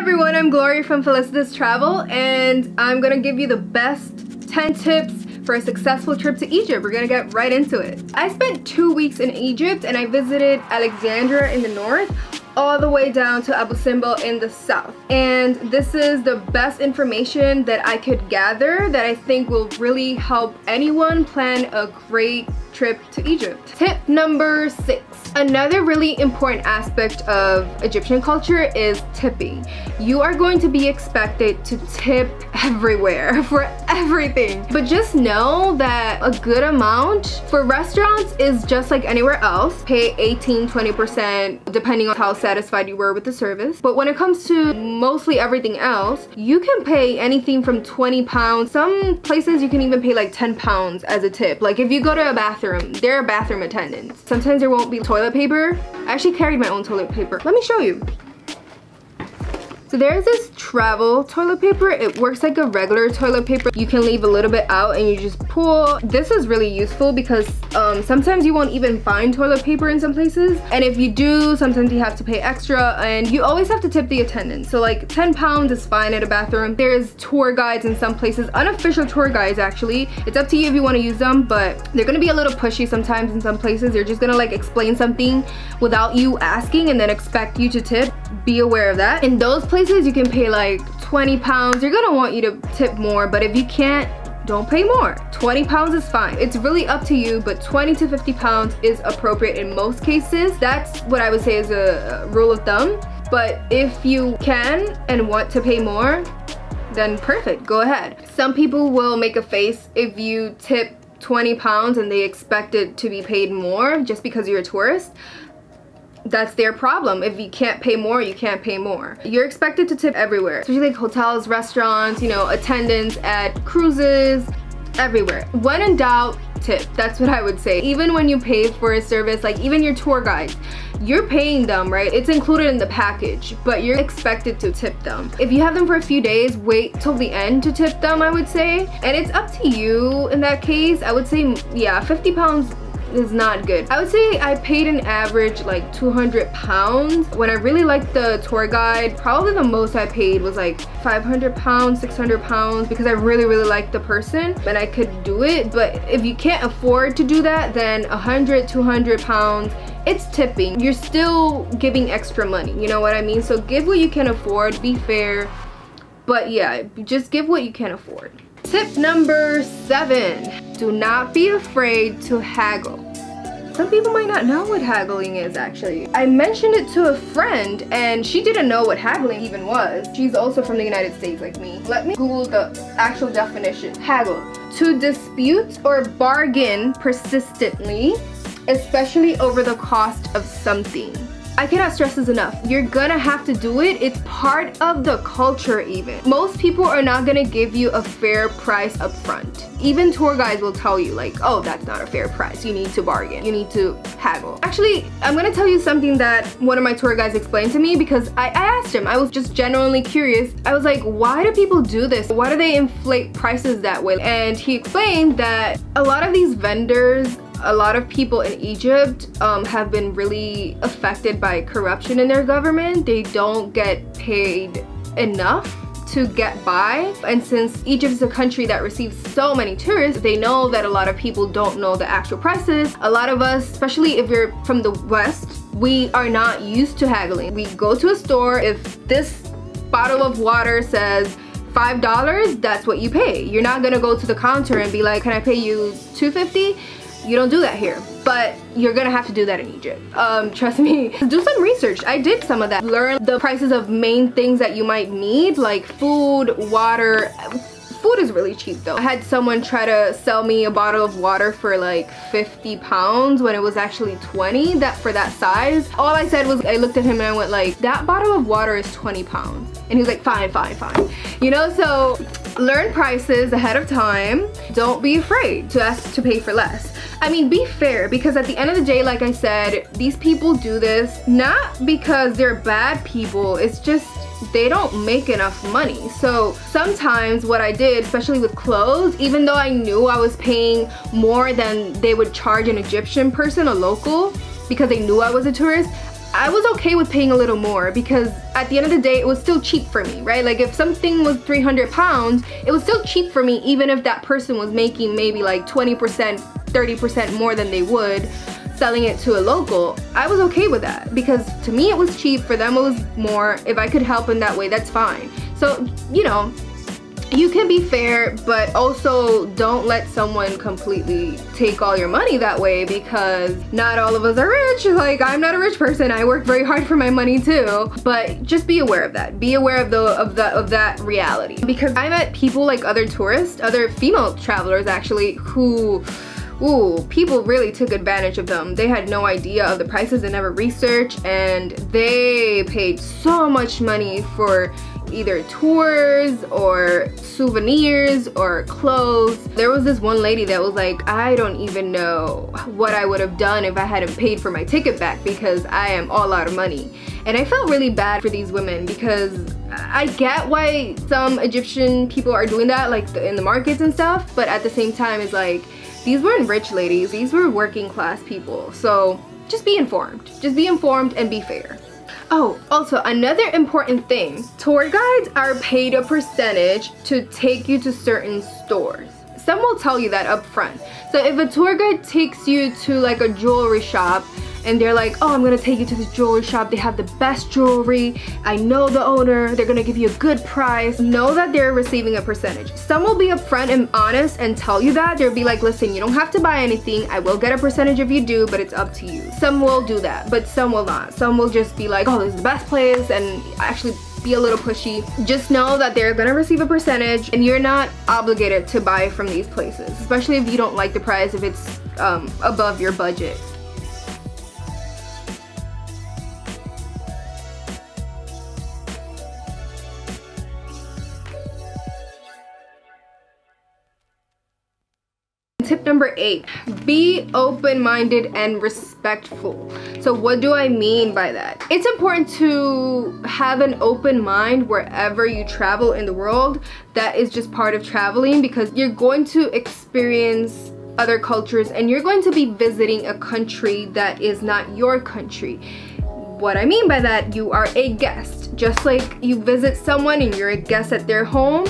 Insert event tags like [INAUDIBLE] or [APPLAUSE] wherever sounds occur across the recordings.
everyone, I'm Glory from Felicitas Travel and I'm gonna give you the best 10 tips for a successful trip to Egypt. We're gonna get right into it. I spent two weeks in Egypt and I visited Alexandria in the north all the way down to Abu Simbel in the south. And this is the best information that I could gather that I think will really help anyone plan a great trip to Egypt. Tip number six. Another really important aspect of Egyptian culture is tipping. You are going to be expected to tip everywhere [LAUGHS] for everything. But just know that a good amount for restaurants is just like anywhere else. Pay 18, 20% depending on how satisfied you were with the service. But when it comes to mostly everything else, you can pay anything from 20 pounds. Some places you can even pay like 10 pounds as a tip. Like if you go to a bathroom, there are bathroom attendants. Sometimes there won't be toilet paper. I actually carried my own toilet paper. Let me show you. So there's this travel toilet paper. It works like a regular toilet paper. You can leave a little bit out and you just pull. This is really useful because um, sometimes you won't even find toilet paper in some places. And if you do, sometimes you have to pay extra and you always have to tip the attendant. So like 10 pounds is fine at a bathroom. There's tour guides in some places, unofficial tour guides actually. It's up to you if you want to use them, but they're gonna be a little pushy sometimes in some places. They're just gonna like explain something without you asking and then expect you to tip. Be aware of that. In those places, you can pay like 20 pounds. You're gonna want you to tip more, but if you can't, don't pay more. 20 pounds is fine. It's really up to you, but 20 to 50 pounds is appropriate in most cases. That's what I would say is a rule of thumb. But if you can and want to pay more, then perfect, go ahead. Some people will make a face if you tip 20 pounds and they expect it to be paid more just because you're a tourist that's their problem. If you can't pay more, you can't pay more. You're expected to tip everywhere, especially like hotels, restaurants, you know, attendants at cruises, everywhere. When in doubt, tip. That's what I would say. Even when you pay for a service, like even your tour guides, you're paying them, right? It's included in the package, but you're expected to tip them. If you have them for a few days, wait till the end to tip them, I would say. And it's up to you in that case. I would say, yeah, 50 pounds is not good. I would say I paid an average like 200 pounds. When I really liked the tour guide, probably the most I paid was like 500 pounds, 600 pounds because I really, really liked the person and I could do it. But if you can't afford to do that, then 100, 200 pounds, it's tipping. You're still giving extra money, you know what I mean? So give what you can afford, be fair. But yeah, just give what you can afford. Tip number seven, do not be afraid to haggle. Some people might not know what haggling is actually. I mentioned it to a friend and she didn't know what haggling even was. She's also from the United States like me. Let me Google the actual definition. Haggle, to dispute or bargain persistently, especially over the cost of something. I cannot stress this enough. You're gonna have to do it. It's part of the culture even. Most people are not gonna give you a fair price up front. Even tour guides will tell you like, oh, that's not a fair price. You need to bargain. You need to haggle. Actually, I'm gonna tell you something that one of my tour guides explained to me because I, I asked him. I was just genuinely curious. I was like, why do people do this? Why do they inflate prices that way? And he explained that a lot of these vendors a lot of people in Egypt um, have been really affected by corruption in their government. They don't get paid enough to get by. And since Egypt is a country that receives so many tourists they know that a lot of people don't know the actual prices. A lot of us especially if you're from the west we are not used to haggling. We go to a store if this bottle of water says five dollars that's what you pay. You're not gonna go to the counter and be like can I pay you 250 you don't do that here, but you're gonna have to do that in Egypt. Um, [LAUGHS] trust me. Do some research. I did some of that. Learn the prices of main things that you might need, like food, water, food is really cheap though. I had someone try to sell me a bottle of water for like 50 pounds when it was actually 20 that for that size. All I said was I looked at him and I went like that bottle of water is 20 pounds and he was like fine fine fine you know so learn prices ahead of time don't be afraid to ask to pay for less I mean, be fair because at the end of the day, like I said, these people do this not because they're bad people. It's just they don't make enough money. So sometimes what I did, especially with clothes, even though I knew I was paying more than they would charge an Egyptian person, a local, because they knew I was a tourist, I was okay with paying a little more because at the end of the day, it was still cheap for me, right? Like if something was 300 pounds, it was still cheap for me even if that person was making maybe like 20%, 30% more than they would selling it to a local, I was okay with that because to me it was cheap, for them it was more. If I could help in that way, that's fine. So, you know, you can be fair, but also don't let someone completely take all your money that way because not all of us are rich. Like I'm not a rich person. I work very hard for my money too. But just be aware of that. Be aware of the of the of that reality. Because I met people like other tourists, other female travelers actually, who ooh, people really took advantage of them. They had no idea of the prices, they never researched, and they paid so much money for either tours or souvenirs or clothes. There was this one lady that was like, I don't even know what I would have done if I hadn't paid for my ticket back because I am all out of money. And I felt really bad for these women because I get why some Egyptian people are doing that like in the markets and stuff, but at the same time it's like, these weren't rich ladies, these were working class people. So just be informed. Just be informed and be fair. Oh, also another important thing, tour guides are paid a percentage to take you to certain stores. Some will tell you that up front. So if a tour guide takes you to like a jewelry shop and they're like, oh, I'm gonna take you to this jewelry shop. They have the best jewelry. I know the owner. They're gonna give you a good price. Know that they're receiving a percentage. Some will be upfront and honest and tell you that. They'll be like, listen, you don't have to buy anything. I will get a percentage if you do, but it's up to you. Some will do that, but some will not. Some will just be like, oh, this is the best place and actually be a little pushy. Just know that they're gonna receive a percentage and you're not obligated to buy from these places, especially if you don't like the price, if it's um, above your budget. Number eight, be open-minded and respectful. So what do I mean by that? It's important to have an open mind wherever you travel in the world. That is just part of traveling because you're going to experience other cultures and you're going to be visiting a country that is not your country. What I mean by that, you are a guest. Just like you visit someone and you're a guest at their home,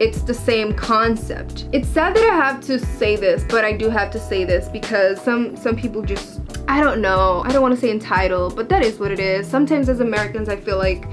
it's the same concept. It's sad that I have to say this, but I do have to say this because some some people just I don't know. I don't want to say entitled, but that is what it is. Sometimes as Americans, I feel like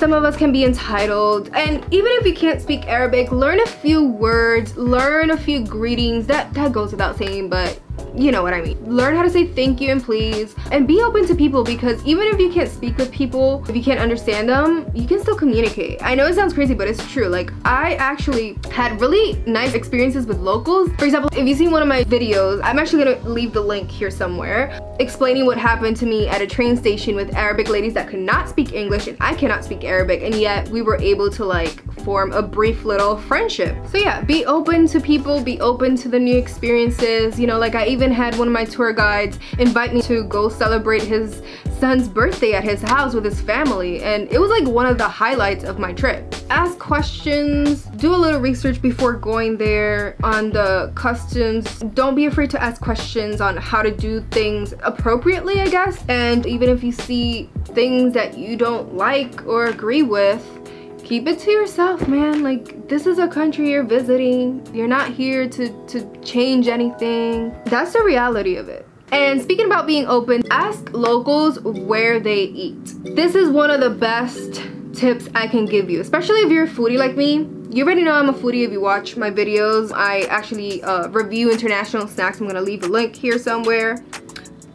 some of us can be entitled and even if you can't speak Arabic learn a few words learn a few greetings that that goes without saying but you know what I mean. Learn how to say thank you and please and be open to people because even if you can't speak with people, if you can't understand them, you can still communicate. I know it sounds crazy, but it's true. Like I actually had really nice experiences with locals. For example, if you see one of my videos, I'm actually gonna leave the link here somewhere explaining what happened to me at a train station with Arabic ladies that could not speak English and I cannot speak Arabic and yet we were able to like form a brief little friendship. So yeah, be open to people, be open to the new experiences. You know, like I even had one of my tour guides invite me to go celebrate his son's birthday at his house with his family and it was like one of the highlights of my trip. Ask questions, do a little research before going there on the customs. Don't be afraid to ask questions on how to do things appropriately, I guess. And even if you see things that you don't like or agree with, keep it to yourself man like this is a country you're visiting you're not here to to change anything that's the reality of it and speaking about being open ask locals where they eat this is one of the best tips i can give you especially if you're a foodie like me you already know I'm a foodie if you watch my videos. I actually uh, review international snacks. I'm gonna leave a link here somewhere.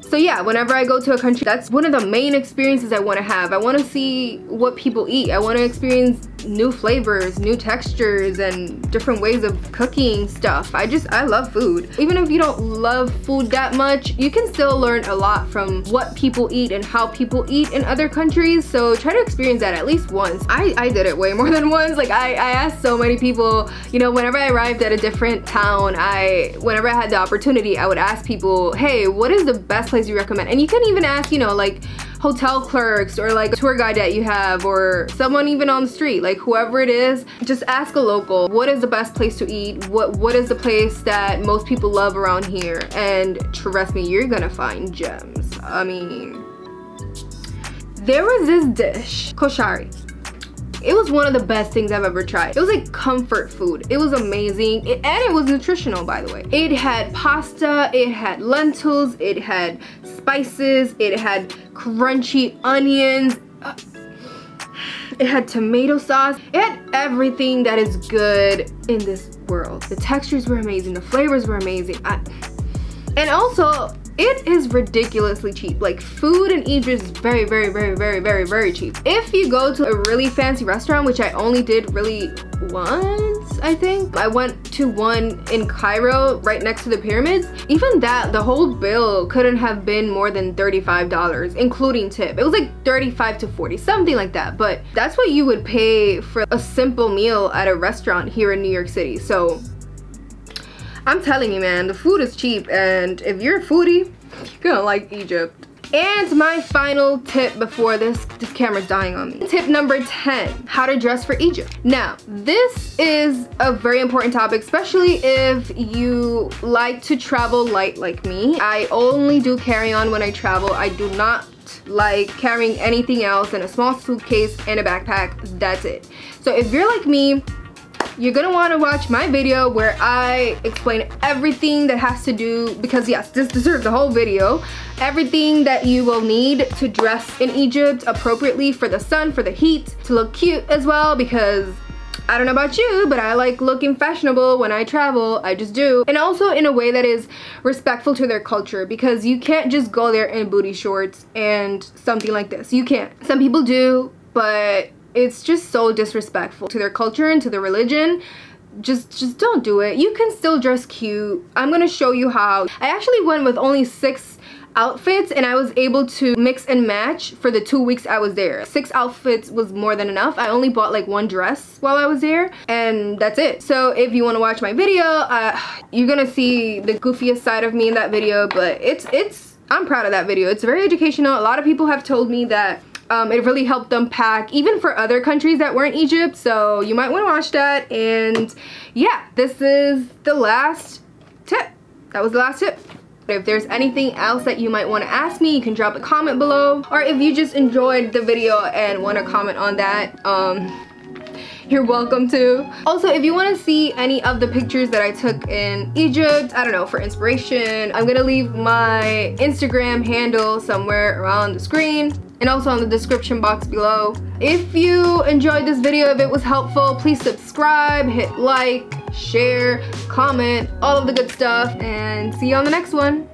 So yeah, whenever I go to a country, that's one of the main experiences I want to have. I want to see what people eat. I want to experience new flavors, new textures, and different ways of cooking stuff. I just, I love food. Even if you don't love food that much, you can still learn a lot from what people eat and how people eat in other countries. So try to experience that at least once. I, I did it way more [LAUGHS] than once. Like I, I asked so many people, you know, whenever I arrived at a different town, I, whenever I had the opportunity, I would ask people, hey, what is the best place you recommend? And you can even ask, you know, like, hotel clerks or like a tour guide that you have or someone even on the street. Like whoever it is just ask a local what is the best place to eat? What what is the place that most people love around here? And trust me you're gonna find gems. I mean there was this dish, koshari. It was one of the best things I've ever tried. It was like comfort food. It was amazing. It, and it was nutritional, by the way. It had pasta, it had lentils, it had spices, it had crunchy onions. Uh, it had tomato sauce. It had everything that is good in this world. The textures were amazing. The flavors were amazing. I, and also, it is ridiculously cheap. Like food in Egypt is very, very, very, very, very, very cheap. If you go to a really fancy restaurant, which I only did really once, I think. I went to one in Cairo right next to the pyramids. Even that, the whole bill couldn't have been more than $35, including tip. It was like 35 to 40, something like that. But that's what you would pay for a simple meal at a restaurant here in New York City. So I'm telling you, man, the food is cheap, and if you're a foodie, you're gonna like Egypt. And my final tip before this, this camera's dying on me. Tip number 10, how to dress for Egypt. Now, this is a very important topic, especially if you like to travel light like me. I only do carry-on when I travel. I do not like carrying anything else in a small suitcase and a backpack. That's it. So if you're like me, you're gonna want to watch my video where I explain everything that has to do because yes this deserves a whole video everything that you will need to dress in Egypt appropriately for the sun for the heat to look cute as well because I don't know about you, but I like looking fashionable when I travel. I just do. And also in a way that is respectful to their culture because you can't just go there in booty shorts and something like this. You can't. Some people do, but it's just so disrespectful to their culture and to their religion just just don't do it you can still dress cute i'm gonna show you how i actually went with only six outfits and I was able to mix and match for the two weeks I was there. Six outfits was more than enough. I only bought like one dress while I was there and that's it. So if you want to watch my video, uh, you're gonna see the goofiest side of me in that video but it's it's I'm proud of that video. It's very educational. A lot of people have told me that um, it really helped them pack even for other countries that weren't Egypt so you might want to watch that. And yeah this is the last tip. That was the last tip. If there's anything else that you might want to ask me you can drop a comment below. Or if you just enjoyed the video and want to comment on that um, you're welcome to. Also, if you want to see any of the pictures that I took in Egypt, I don't know, for inspiration, I'm gonna leave my Instagram handle somewhere around the screen and also on the description box below. If you enjoyed this video, if it was helpful, please subscribe, hit like, share, comment, all of the good stuff, and see you on the next one.